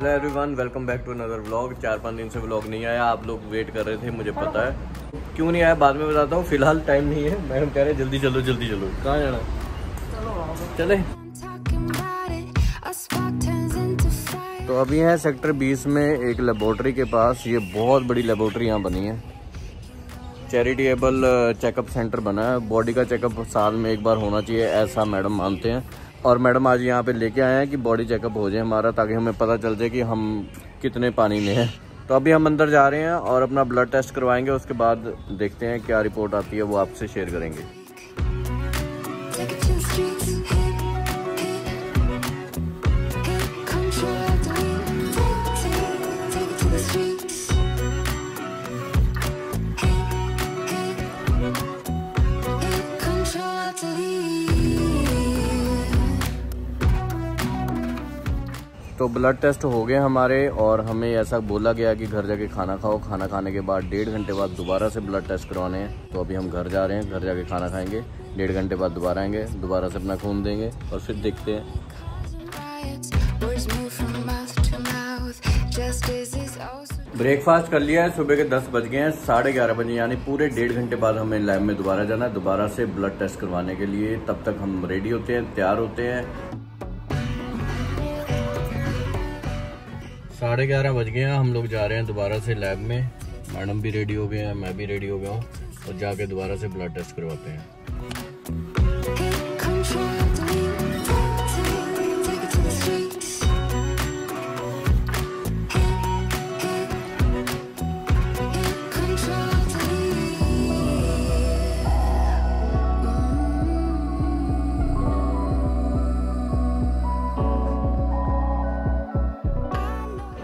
Hello everyone welcome back to another vlog चार पाँच दिन से व्लॉग नहीं आया, आप लोग वेट कर रहे थे, मुझे पता है। क्यों नहीं आया? बाद में बताता हूँ, फ़िलहाल टाइम नहीं है। मैडम कह रहे जल्दी चलो जल्दी चलो। कहाँ जाना चले। तो अभी है सेक्टर 20 में एक लेबोरेटरी के पास। ये बहुत बड़ी लेबोरेटरी यहाँ बनी है। चैरिटेबल चेकअप सेंटर बना है। बॉडी का चेकअप साल में एक बार होना चाहिए, ऐसा मैडम मानते हैं। और मैडम आज यहाँ पे लेके आए हैं कि बॉडी चेकअप हो जाए हमारा, ताकि हमें पता चल जाए कि हम कितने पानी में हैं। तो अभी हम अंदर जा रहे हैं और अपना ब्लड टेस्ट करवाएँगे, उसके बाद देखते हैं क्या रिपोर्ट आती है, वो आपसे शेयर करेंगे। तो ब्लड टेस्ट हो गए हमारे और हमें ऐसा बोला गया कि घर जाके खाना खाओ। खाना खाने के बाद डेढ़ घंटे बाद दोबारा से ब्लड टेस्ट करवाने हैं। तो अभी हम घर जा रहे हैं, घर जाके खाना खाएँगे। डेढ़ घंटे बाद दोबारा आएँगे, दोबारा से अपना खून देंगे और फिर देखते हैं। ब्रेकफास्ट कर लिया है, सुबह के दस बज गए हैं, साढ़े ग्यारह बजे, यानी पूरे डेढ़ घंटे बाद हमें लैब में दोबारा जाना है, दोबारा से ब्लड टेस्ट करवाने के लिए। तब तक हम रेडी होते हैं, तैयार होते हैं। साढ़े ग्यारह बज गए हैं, हम लोग जा रहे हैं दोबारा से लैब में। मैडम भी रेडी हो गए हैं, मैं भी रेडी हो गया हूँ और जाके दोबारा से ब्लड टेस्ट करवाते हैं।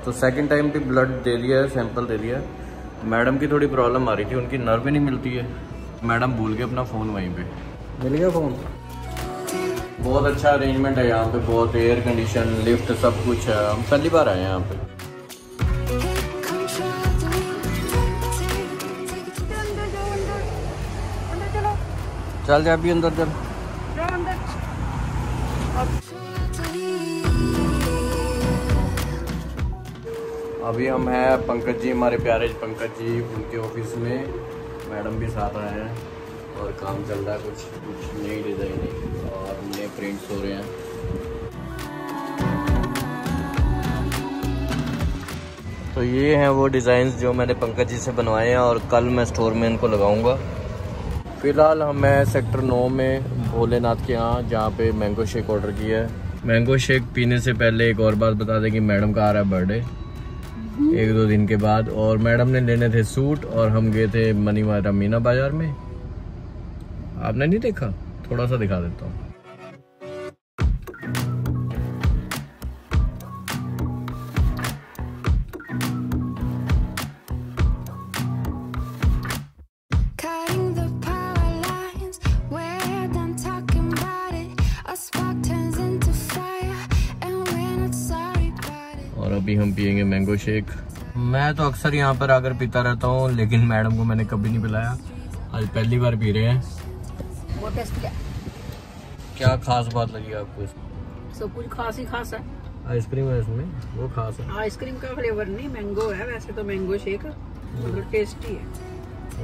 तो सेकंड टाइम भी ब्लड दे दिया है सैंपल दे दिया है मैडम की थोड़ी प्रॉब्लम आ रही थी उनकी नर्व ही नहीं मिलती है। मैडम भूल गए अपना फ़ोन वहीं पे। मिल गया फ़ोन बहुत अच्छा अरेंजमेंट है यहाँ पे बहुत एयर कंडीशन लिफ्ट सब कुछ है। हम पहली बार आए हैं यहाँ पे। चल जा अभी अंदर चल। अभी हम हैं पंकज जी, हमारे प्यारे पंकज जी, उनके ऑफ़िस में। मैडम भी साथ आए हैं और काम चल रहा है, कुछ कुछ नई डिज़ाइनिंग और नए प्रिंट्स हो रहे हैं। तो ये हैं वो डिज़ाइंस जो मैंने पंकज जी से बनवाए हैं और कल मैं स्टोर में इनको लगाऊँगा। फ़िलहाल हम सेक्टर नौ में, भोलेनाथ के यहाँ, जहाँ पे मैंगो शेक ऑर्डर किया है। मैंगो शेक पीने से पहले एक और बात बता दें कि मैडम का आ रहा है बर्थडे एक दो दिन के बाद, और मैडम ने लेने थे सूट, और हम गए थे मनी मीना बाज़ार में। आपने नहीं देखा? थोड़ा सा दिखा देता हूँ। अभी हम पियेंगे मैंगो शेक मैं तो अक्सर यहाँ पर आकर पीता रहता हूँ लेकिन मैडम को मैंने कभी नहीं पिलाया। आज पहली बार पी रहे हैं। वो टेस्ट किया। क्या खास बात लगी आपको इसमें? सब कुछ खास ही खास है। आइसक्रीम है इसमें? वो खास है। आइसक्रीम का फ्लेवर नहीं मैंगो है वैसे तो मैंगो शेक मतलब टेस्टी है।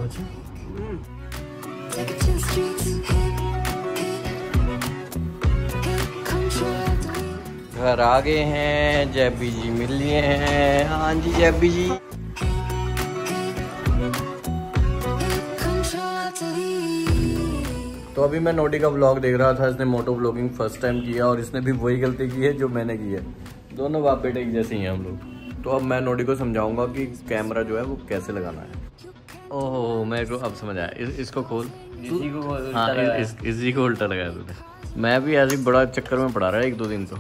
अच्छा। घर आ गए हैं जैबी जी मिल लिए हैं। हाँ जी जैबी जी। तो अभी मैं नोटी का व्लॉग देख रहा था इसने मोटो व्लॉगिंग फ़र्स्ट टाइम किया और इसने भी वही गलती की है जो मैंने की है। दोनों बाप बेटे एक जैसे ही हैं हम लोग। तो अब मैं नोटी को समझाऊँगा कि कैमरा जो है वो कैसे लगाना है। ओह मेरे को अब समझ आया। इस, इसको खोल। इसी को हाँ इस, इस, इसी को उल्टा लगाया तूने। मैं भी ऐसे बड़ा चक्कर में पड़ा रहा है एक दो दिन तो।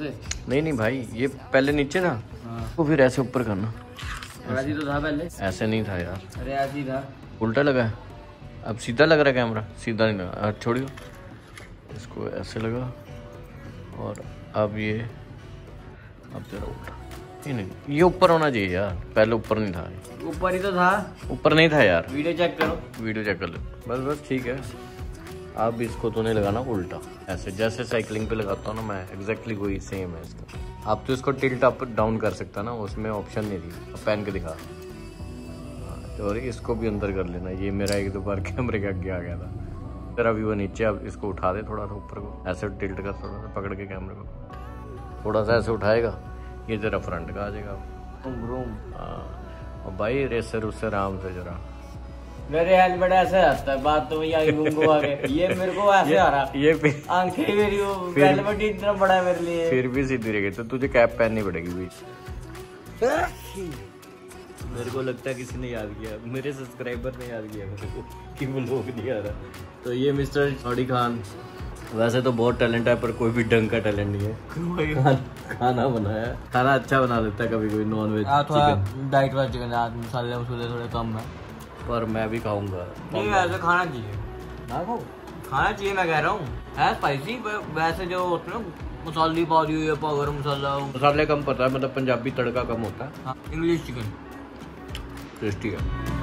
नहीं नहीं भाई ये पहले नीचे ना हाँ। तो फिर ऐसे ऊपर करना। ऐसे तो था पहले। ऐसे नहीं था यार। अरे ऐसे ही था। उल्टा लगा है। अब सीधा लग रहा है कैमरा सीधा नहीं लगा। छोड़ियो। इसको ऐसे लगा। और अब ये अब जरा उल्टा। ये नहीं ये ऊपर होना चाहिए यार। पहले ऊपर नहीं था। ऊपर ही तो था। ऊपर नहीं था यार। वीडियो चेक करो। वीडियो चेक कर लो। बस बस ठीक है। अब इसको तूने लगाना उल्टा। ऐसे जैसे साइकिलिंग पे लगाता हूँ ना मैं एग्जैक्टली वही सेम है इसका। अब तो इसको टिल्ट अप डाउन कर सकता ना उसमें ऑप्शन नहीं थी। अब पहन के दिखा। हाँ, और इसको भी अंदर कर लेना। ये मेरा एक दो बार कैमरे के आगे आ गया था। तेरा भी वो नीचे अब इसको उठा दे थोड़ा सा ऊपर को। ऐसे टिल्ट कर थोड़ा सा पकड़ के कैमरे को। थोड़ा सा ऐसे उठाएगा ये जरा फ्रंट का आ जाएगा। हाँ और भाई रेसर उससे आराम से जरा। मेरे हेलमेट ऐसे हंसता है बात तो आगे घूम आ गए ये मेरे को ऐसे आ रहा। ये फिर आँखें मेरी वो हेलमेट ही इतना बड़ा है मेरे लिए। फिर भी सीधी रहेगी तो तुझे कैप पहननी पड़ेगी भी। मेरे को लगता है किसी ने याद किया मेरे सब्सक्राइबर ने याद किया मेरे को कि वो लोग नहीं आ रहा। तो ये मिस्टर शौडी खान वैसे तो बहुत टैलेंट है पर कोई भी ढंग का टैलेंट नहीं है। खाना- खाना बनाया। खाना अच्छा बना लेता है कभी कोई नॉन वेज डाइट वाला चिकन मसाले मसूले थोड़े कम है। पर मैं भी खाऊँगा। नहीं वैसे खाना चाहिए। ना खाओ खाना चाहिए मैं कह रहा हूँ। है स्पाइसी वैसे जो होते हैं ना मसाले पा रही है पावर मसाला मसाले कम पता है मतलब पंजाबी तड़का कम होता हाँ। इंग्लिश चिकन टेस्टी है।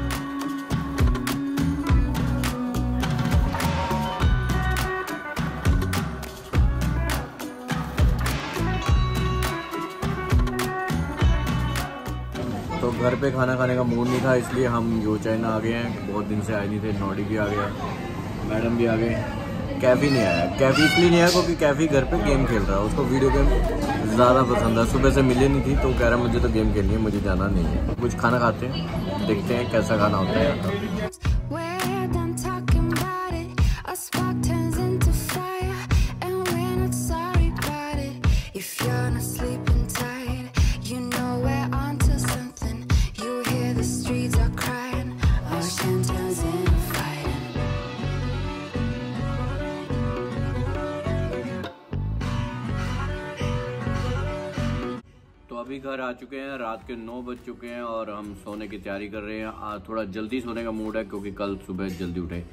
तो घर पे खाना खाने का मूड नहीं था, इसलिए हम यो चाइना आ गए हैं। बहुत दिन से आए नहीं थे नॉडी भी आ गया मैडम भी आ गए कैफी नहीं आया। कैफी इसलिए नहीं आया क्योंकि कैफी घर पे गेम खेल रहा है। उसको वीडियो गेम ज़्यादा पसंद है सुबह से मिली नहीं थी तो कह रहा मुझे तो गेम खेलनी है, मुझे जाना नहीं है। कुछ खाना खाते हैं, देखते हैं कैसा खाना होता है अभी घर आ चुके हैं, रात के नौ बज चुके हैं और हम सोने की तैयारी कर रहे हैं। आज थोड़ा जल्दी सोने का मूड है क्योंकि कल सुबह जल्दी उठे।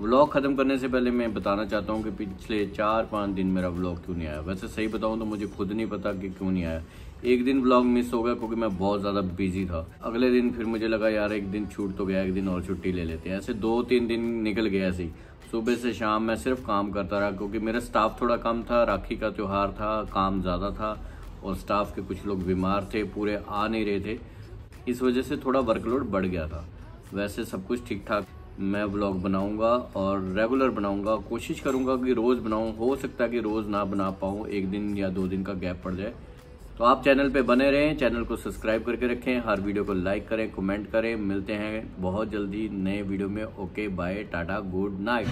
व्लॉग ख़त्म करने से पहले मैं बताना चाहता हूँ कि पिछले चार पाँच दिन मेरा व्लॉग क्यों नहीं आया। वैसे सही बताऊँ तो मुझे खुद नहीं पता कि क्यों नहीं आया। एक दिन व्लॉग मिस हो गया क्योंकि मैं बहुत ज़्यादा बिज़ी था। अगले दिन फिर मुझे लगा, यार, एक दिन छूट तो गया, एक दिन और छुट्टी ले लेते हैं। ऐसे दो तीन दिन निकल गया ऐसे सुबह से शाम मैं सिर्फ़ काम करता रहा क्योंकि मेरा स्टाफ थोड़ा कम था, राखी का त्यौहार था, काम ज़्यादा था। और स्टाफ के कुछ लोग बीमार थे, पूरे आ नहीं रहे थे। इस वजह से थोड़ा वर्कलोड बढ़ गया था। वैसे सब कुछ ठीक ठाक मैं व्लॉग बनाऊँगा और रेगुलर बनाऊँगा। कोशिश करूँगा कि रोज़ बनाऊँ। हो सकता है कि रोज़ ना बना पाऊँ। एक दिन या दो दिन का गैप पड़ जाए। तो आप चैनल पे बने रहें। चैनल को सब्सक्राइब करके रखें। हर वीडियो को लाइक करें कमेंट करें। मिलते हैं बहुत जल्दी नए वीडियो में। Okay bye tata good night